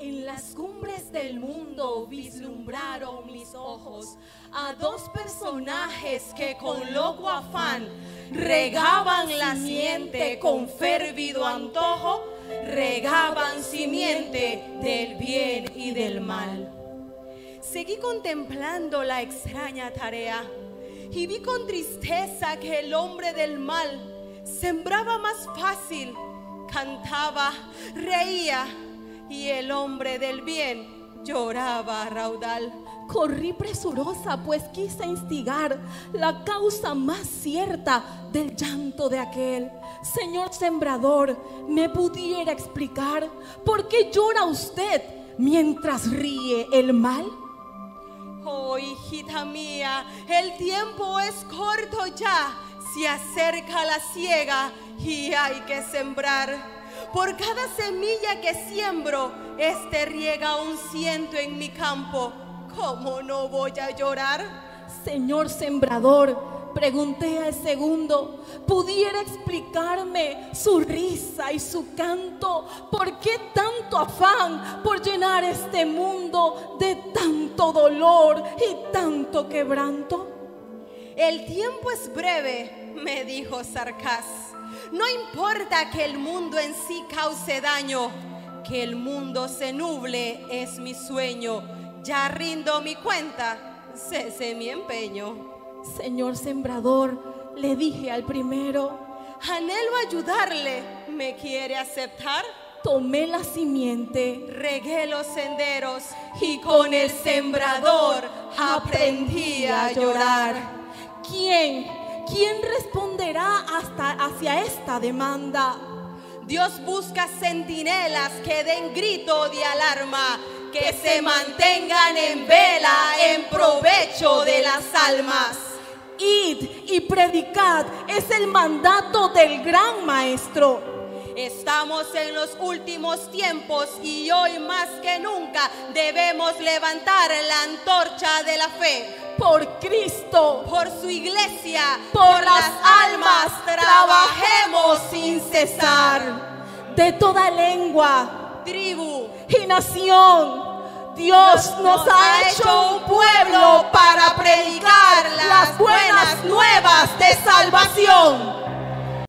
En las cumbres del mundo vislumbraron mis ojos a dos personajes que con loco afán regaban la simiente con férvido antojo, regaban simiente del bien y del mal. Seguí contemplando la extraña tarea y vi con tristeza que el hombre del mal sembraba más fácil, cantaba, reía y el hombre del bien lloraba a raudal. Corrí presurosa, pues quise instigar la causa más cierta del llanto de aquel. Señor sembrador, ¿me pudiera explicar por qué llora usted mientras ríe el mal? Oh, hijita mía, el tiempo es corto ya, se acerca la ciega y hay que sembrar. Por cada semilla que siembro, este riega un ciento en mi campo. ¿Cómo no voy a llorar? Señor sembrador, pregunté al segundo, ¿pudiera explicarme su risa y su canto? ¿Por qué tanto afán por llenar este mundo de tanto dolor y tanto quebranto? El tiempo es breve, me dijo Sarcás. No importa que el mundo en sí cause daño, que el mundo se nuble es mi sueño. Ya rindo mi cuenta, cese mi empeño. Señor sembrador, le dije al primero, anhelo ayudarle, ¿me quiere aceptar? Tomé la simiente, regué los senderos y con el sembrador aprendí a llorar. ¿Quién ¿quién responderá hasta hacia esta demanda? Dios busca centinelas que den grito de alarma, que se mantengan en vela en provecho de las almas. Id y predicad es el mandato del gran maestro. Estamos en los últimos tiempos y hoy más que nunca debemos levantar la antorcha de la fe. Por Cristo, por su iglesia, por, las almas, trabajemos sin cesar. De toda lengua, tribu y nación. Dios nos ha hecho un pueblo para predicar